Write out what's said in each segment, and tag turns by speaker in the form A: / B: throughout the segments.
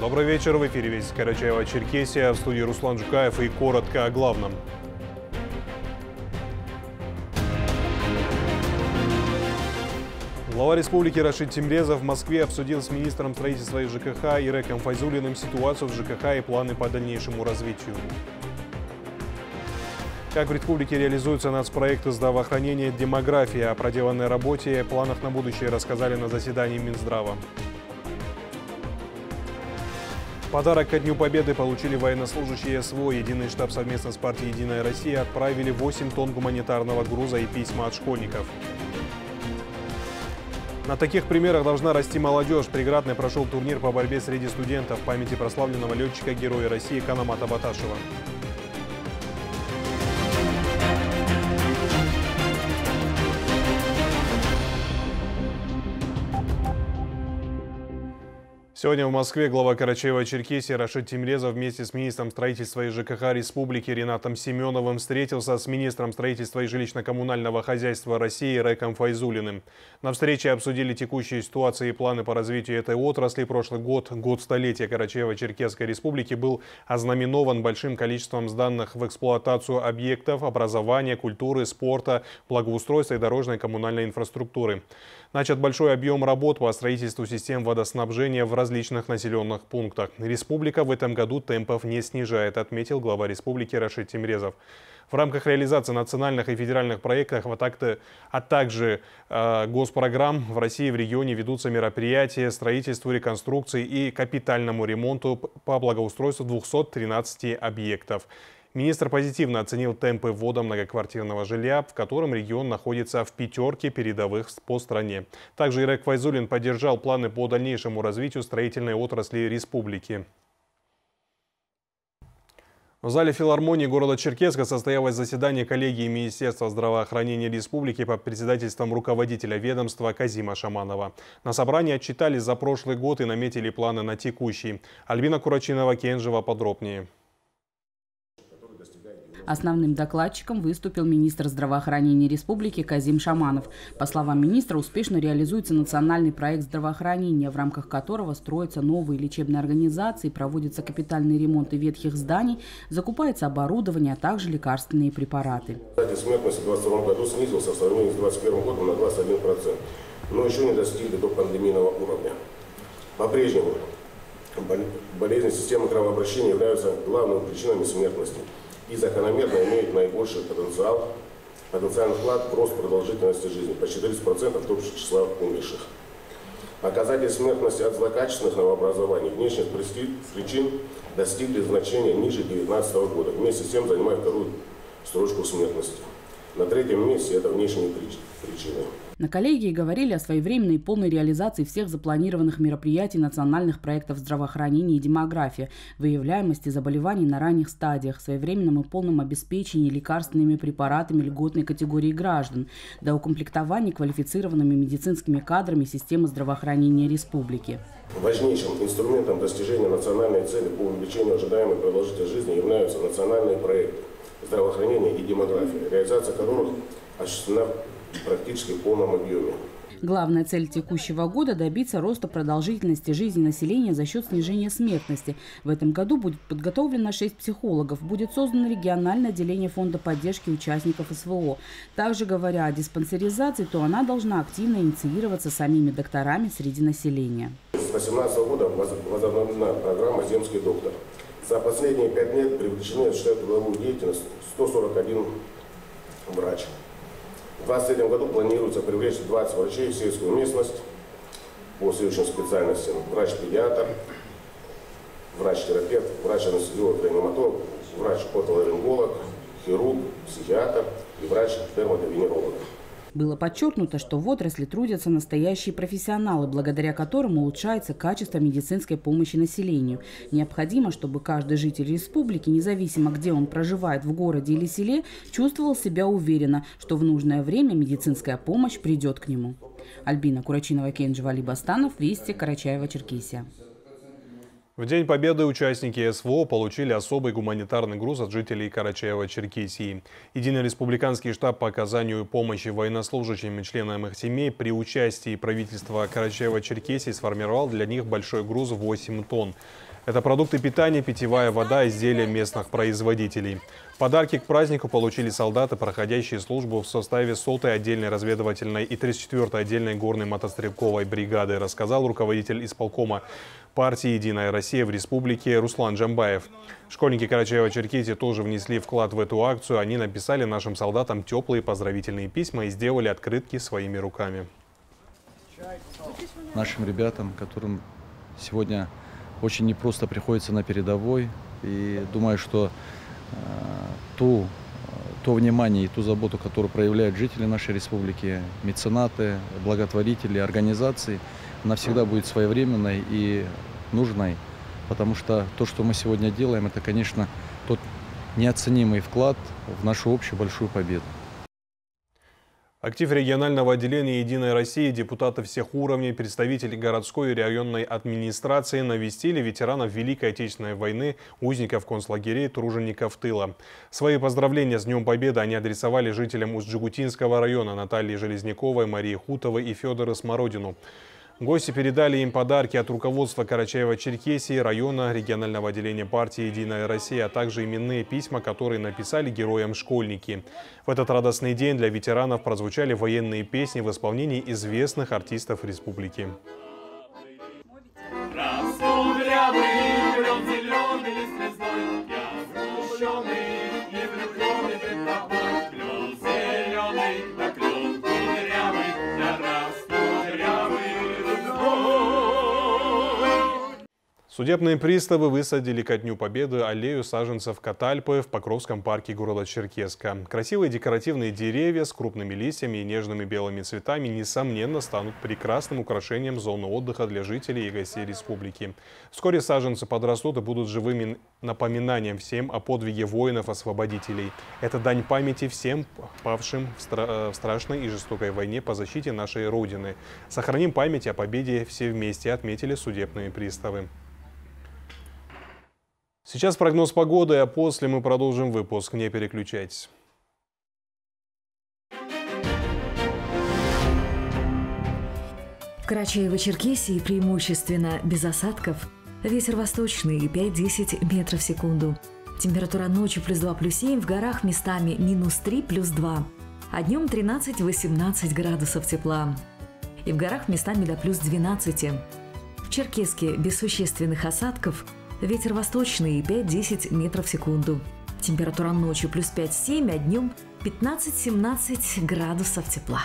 A: Добрый вечер. В эфире «Весь Карачаева-Черкесия». В студии Руслан Жукаев и коротко о главном. Глава республики Рашид Тимрезов в Москве обсудил с министром строительства и ЖКХ Иреком Файзулиным ситуацию в ЖКХ и планы по дальнейшему развитию. Как в республике реализуются нацпроекты здравоохранения и демографии, о проделанной работе и планах на будущее рассказали на заседании Минздрава. Подарок ко Дню Победы получили военнослужащие СВО. Единый штаб совместно с партией «Единая Россия» отправили 8 тонн гуманитарного груза и письма от школьников. На таких примерах должна расти молодежь. Преградный прошел турнир по борьбе среди студентов в памяти прославленного летчика Героя России Канамата Баташева. Сегодня в Москве глава Карачаева-Черкесии Рашид Тимрезов вместе с министром строительства и ЖКХ Республики Ренатом Семеновым встретился с министром строительства и жилищно-коммунального хозяйства России Реком Файзулиным. На встрече обсудили текущие ситуации и планы по развитию этой отрасли. Прошлый год, год столетия Карачаева-Черкесской Республики, был ознаменован большим количеством сданных в эксплуатацию объектов образования, культуры, спорта, благоустройства и дорожной коммунальной инфраструктуры. Начат большой объем работ по строительству систем водоснабжения в различных населенных пунктах. Республика в этом году темпов не снижает, отметил глава республики Рашид Тимрезов. В рамках реализации национальных и федеральных проектов, а также э, госпрограмм в России в регионе ведутся мероприятия строительству, реконструкции и капитальному ремонту по благоустройству 213 объектов. Министр позитивно оценил темпы ввода многоквартирного жилья, в котором регион находится в пятерке передовых по стране. Также Ирек Файзулин поддержал планы по дальнейшему развитию строительной отрасли республики. В зале филармонии города Черкеска состоялось заседание коллегии Министерства здравоохранения республики под председательством руководителя ведомства Казима Шаманова. На собрании отчитались за прошлый год и наметили планы на текущий. Альбина Курачинова-Кенжева подробнее.
B: Основным докладчиком выступил министр здравоохранения республики Казим Шаманов. По словам министра, успешно реализуется национальный проект здравоохранения, в рамках которого строятся новые лечебные организации, проводятся капитальные ремонты ветхих зданий, закупается оборудование, а также лекарственные препараты.
C: Смертность в 2022 году снизился в сравнении с 2021 годом на 21%, но еще не достигли до пандемийного уровня. По-прежнему болезни системы кровообращения являются главными причинами смертности – и закономерно имеют наибольший потенциал, потенциальный вклад в рост продолжительности жизни, по 40% от общего числа умерших. Показатели смертности от злокачественных новообразований внешних причин достигли значения ниже 2019 года. Вместе с тем занимают вторую строчку смертности. На третьем месте это внешние причины.
B: На коллегии говорили о своевременной и полной реализации всех запланированных мероприятий национальных проектов здравоохранения и демографии, выявляемости заболеваний на ранних стадиях, своевременном и полном обеспечении лекарственными препаратами льготной категории граждан, до укомплектования квалифицированными медицинскими кадрами системы здравоохранения республики.
C: Важнейшим инструментом достижения национальной цели по увеличению ожидаемой продолжительности жизни являются национальные проекты здравоохранения и демографии, реализация которых осуществлена практически в полном объеме.
B: Главная цель текущего года – добиться роста продолжительности жизни населения за счет снижения смертности. В этом году будет подготовлено 6 психологов. Будет создано региональное отделение фонда поддержки участников СВО. Также говоря о диспансеризации, то она должна активно инициироваться самими докторами среди населения.
C: С 2018 года возобновлена программа «Земский доктор». За последние пять лет привлечены в штат деятельность 141 врач. В 2023 году планируется привлечь 20 врачей в сельскую местность по следующим специальностям. Врач-педиатр, врач-терапевт, врач-анестезиолог-реаниматолог, врач-отоларинголог, хирург, психиатр и врач-дерматовенеролог.
B: Было подчеркнуто, что в отрасли трудятся настоящие профессионалы, благодаря которым улучшается качество медицинской помощи населению. Необходимо, чтобы каждый житель республики, независимо где он проживает, в городе или селе, чувствовал себя уверенно, что в нужное время медицинская помощь придет к нему. Альбина Курачинова, Кенджи Валибастанов, Вести, Карачаева, Черкесия.
A: В День Победы участники СВО получили особый гуманитарный груз от жителей Карачаева-Черкесии. Единый республиканский штаб по оказанию помощи военнослужащим и членам их семей при участии правительства Карачаева-Черкесии сформировал для них большой груз в 8 тонн. Это продукты питания, питьевая вода, изделия местных производителей. Подарки к празднику получили солдаты, проходящие службу в составе 100-й отдельной разведывательной и 34-й отдельной горной мотострелковой бригады, рассказал руководитель исполкома партии «Единая Россия» в республике Руслан Джамбаев. Школьники Карачаева-Черкесии тоже внесли вклад в эту акцию. Они написали нашим солдатам теплые поздравительные письма и сделали открытки своими руками.
D: Нашим ребятам, которым сегодня очень непросто приходится на передовой. И думаю, что э, ту, то внимание и ту заботу, которую проявляют жители нашей республики, меценаты, благотворители, организации, она всегда будет своевременной и нужной. Потому что то, что мы сегодня делаем, это, конечно, тот неоценимый вклад в нашу общую большую победу.
A: Актив регионального отделения «Единой России» депутаты всех уровней, представители городской и районной администрации навестили ветеранов Великой Отечественной войны, узников концлагерей, тружеников тыла. Свои поздравления с Днем Победы они адресовали жителям Усть-Джигутинского района Натальи Железняковой, Марии Хутовой и Федору Смородину. Гости передали им подарки от руководства Карачаева-Черкесии, района, регионального отделения партии «Единая Россия», а также именные письма, которые написали героям школьники. В этот радостный день для ветеранов прозвучали военные песни в исполнении известных артистов республики. Судебные приставы высадили ко Дню Победы аллею саженцев Катальпы в Покровском парке города Черкеска. Красивые декоративные деревья с крупными листьями и нежными белыми цветами, несомненно, станут прекрасным украшением зоны отдыха для жителей и гостей республики. Вскоре саженцы подрастут и будут живыми напоминанием всем о подвиге воинов-освободителей. Это дань памяти всем павшим в, стра э, в страшной и жестокой войне по защите нашей Родины. Сохраним память о победе все вместе, отметили судебные приставы. Сейчас прогноз погоды, а после мы продолжим выпуск. Не переключайтесь.
E: В Карачаево-Черкесии преимущественно без осадков. Ветер восточный 5-10 метров в секунду. Температура ночью плюс 2 плюс 7, в горах местами минус 3 плюс 2. А днем 13-18 градусов тепла. И в горах местами до плюс 12. В Черкеске без существенных осадков – Ветер восточный 5-10 метров в секунду. Температура ночью плюс 5-7, а днем 15-17 градусов тепла.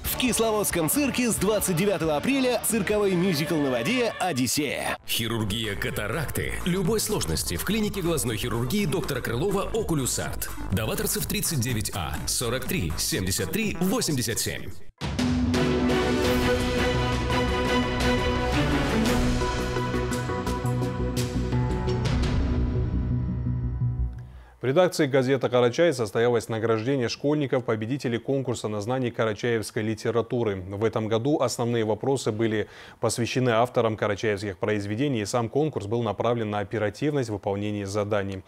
F: В Кисловодском цирке с 29 апреля цирковой мюзикл на воде «Одиссея».
G: Хирургия катаракты. Любой сложности в клинике глазной хирургии доктора Крылова «Окулюсарт». Даваторцев 39А, 43, 73, 87.
A: В редакции газеты «Карачай» состоялось награждение школьников, победителей конкурса на знание карачаевской литературы. В этом году основные вопросы были посвящены авторам карачаевских произведений, и сам конкурс был направлен на оперативность выполнения заданий.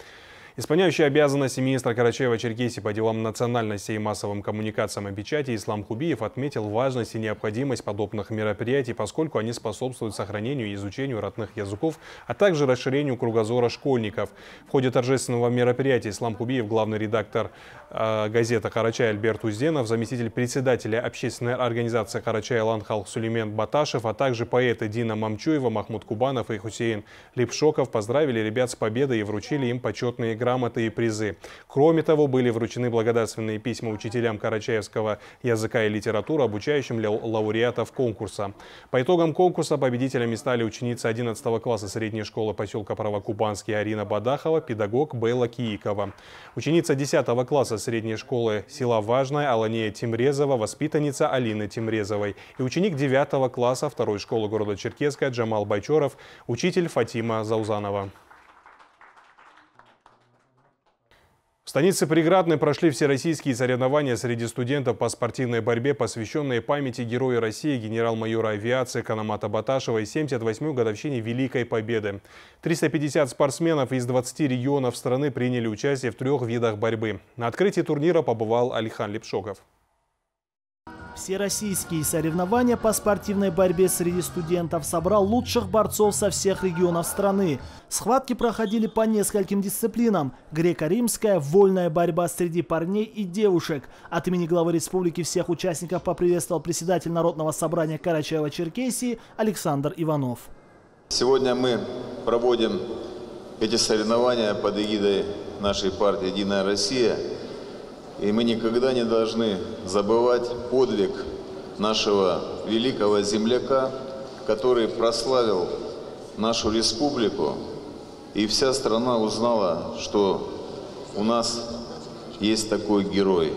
A: Исполняющий обязанности министра Карачаева-Черкесии по делам национальности и массовым коммуникациям и печати Ислам Хубиев отметил важность и необходимость подобных мероприятий, поскольку они способствуют сохранению и изучению родных языков, а также расширению кругозора школьников. В ходе торжественного мероприятия Ислам Хубиев, главный редактор э, газеты «Карачай» Альберт Узденов, заместитель председателя общественной организации «Карачай» Ланхал Сулеймен Баташев, а также поэты Дина Мамчуева, Махмуд Кубанов и Хусейн Липшоков поздравили ребят с победой и вручили им почетные грамоты и призы. Кроме того, были вручены благодарственные письма учителям карачаевского языка и литературы, обучающим лауреатов конкурса. По итогам конкурса победителями стали ученицы 11 класса средней школы поселка Правокубанский Арина Бадахова, педагог Белла Киикова. Ученица 10 класса средней школы села Важная Аланея Тимрезова, воспитанница Алины Тимрезовой. И ученик 9 класса второй школы города Черкесска Джамал Байчоров, учитель Фатима Заузанова. Станице Приградной прошли всероссийские соревнования среди студентов по спортивной борьбе, посвященные памяти Героя России генерал-майора авиации Канамата Баташева и 78-й годовщине Великой Победы. 350 спортсменов из 20 регионов страны приняли участие в трех видах борьбы. На открытии турнира побывал Алихан Лепшоков.
H: Всероссийские соревнования по спортивной борьбе среди студентов собрал лучших борцов со всех регионов страны. Схватки проходили по нескольким дисциплинам. Греко-римская, вольная борьба среди парней и девушек. От имени главы республики всех участников поприветствовал председатель Народного собрания Карачаева-Черкесии Александр Иванов.
I: Сегодня мы проводим эти соревнования под эгидой нашей партии «Единая Россия». И мы никогда не должны забывать подвиг нашего великого земляка, который прославил нашу республику, и вся страна узнала, что у нас есть такой герой.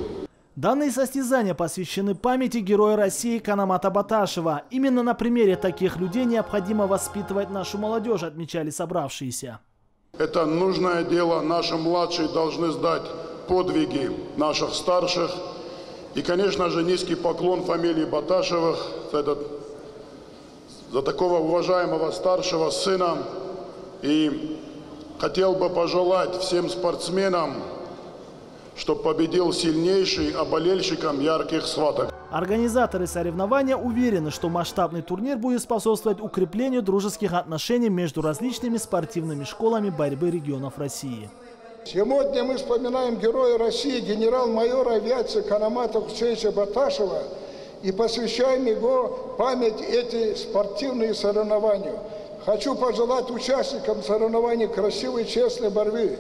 H: Данные состязания посвящены памяти героя России Канамата Баташева. Именно на примере таких людей необходимо воспитывать нашу молодежь, отмечали собравшиеся.
J: Это нужное дело. Наши младшие должны сдать подвиги наших старших. И, конечно же, низкий поклон фамилии Баташевых за, этот, за такого уважаемого старшего сына. И хотел бы пожелать всем спортсменам, чтобы победил сильнейший, а болельщикам ярких схваток.
H: Организаторы соревнования уверены, что масштабный турнир будет способствовать укреплению дружеских отношений между различными спортивными школами борьбы регионов России.
K: Сегодня мы вспоминаем героя России, генерал-майора авиации Канамата Кучевича Баташева и посвящаем его память эти спортивные соревнования. Хочу пожелать участникам соревнований красивой честной борьбы.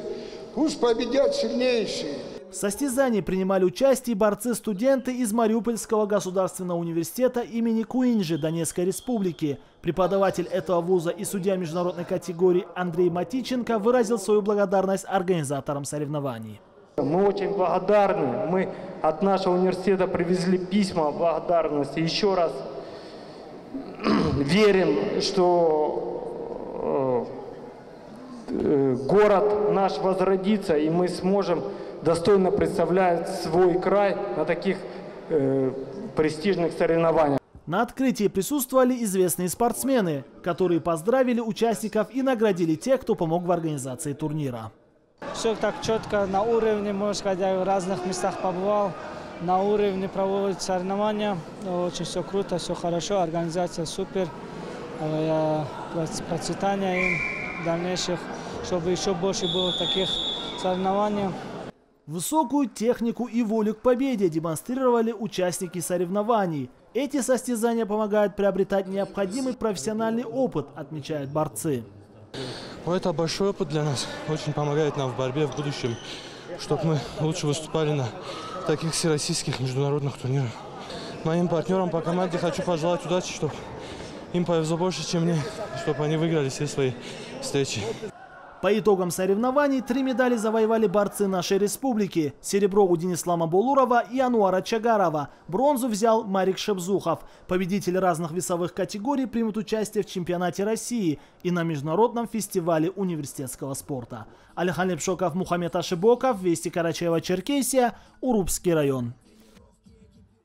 K: Пусть победят сильнейшие.
H: В состязании принимали участие борцы-студенты из Мариупольского государственного университета имени Куинджи Донецкой Республики. Преподаватель этого вуза и судья международной категории Андрей Матиченко выразил свою благодарность организаторам соревнований.
L: Мы очень благодарны. Мы от нашего университета привезли письма благодарности. Еще раз верим, что э, э, город наш возродится, и мы сможем достойно представляет свой край на таких э, престижных соревнованиях.
H: На открытии присутствовали известные спортсмены, которые поздравили участников и наградили тех, кто помог в организации турнира.
M: Все так четко, на уровне, можно сказать, я в разных местах побывал. На уровне проводят соревнования. Очень все круто, все хорошо, организация супер. Я процветания им дальнейших, чтобы еще больше было таких соревнований.
H: Высокую технику и волю к победе демонстрировали участники соревнований. Эти состязания помогают приобретать необходимый профессиональный опыт, отмечают борцы.
N: Это большой опыт для нас, очень помогает нам в борьбе в будущем, чтобы мы лучше выступали на таких всероссийских международных турнирах. Моим партнерам по команде хочу пожелать удачи, чтобы им повезло больше, чем мне, чтобы они выиграли все свои встречи.
H: По итогам соревнований три медали завоевали борцы нашей республики. Серебро у Денислама Булурова и Ануара Чагарова. Бронзу взял Марик Шебзухов. Победители разных весовых категорий примут участие в чемпионате России и на международном фестивале университетского спорта. Алихан Лепшоков, Мухаммед Ашибоков, Вести Карачаева-Черкесия, Урупский район.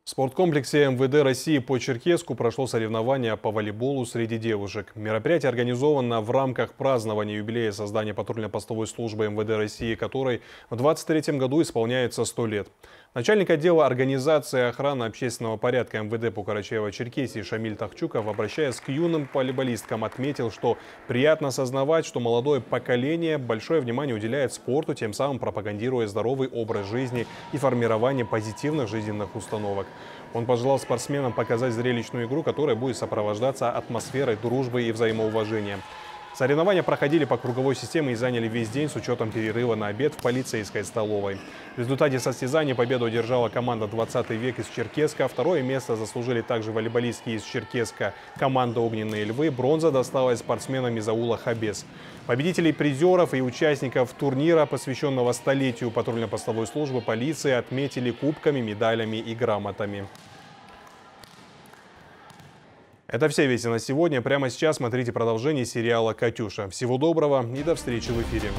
A: В спорткомплексе МВД России по Черкеску прошло соревнование по волейболу среди девушек. Мероприятие организовано в рамках празднования юбилея создания патрульно-постовой службы МВД России, которой в 2023 году исполняется 100 лет. Начальник отдела организации охраны общественного порядка МВД по Карачаево-Черкесии Шамиль Тахчуков, обращаясь к юным волейболисткам, отметил, что приятно осознавать, что молодое поколение большое внимание уделяет спорту, тем самым пропагандируя здоровый образ жизни и формирование позитивных жизненных установок. Он пожелал спортсменам показать зрелищную игру, которая будет сопровождаться атмосферой дружбы и взаимоуважения. Соревнования проходили по круговой системе и заняли весь день с учетом перерыва на обед в полицейской столовой. В результате состязания победу одержала команда «20 век» из Черкеска. Второе место заслужили также волейболистки из Черкеска команда «Огненные львы». Бронза досталась спортсменам из аула Хабес. Победителей призеров и участников турнира, посвященного столетию патрульно-постовой службы полиции, отметили кубками, медалями и грамотами. Это все вести на сегодня. Прямо сейчас смотрите продолжение сериала «Катюша». Всего доброго и до встречи в эфире.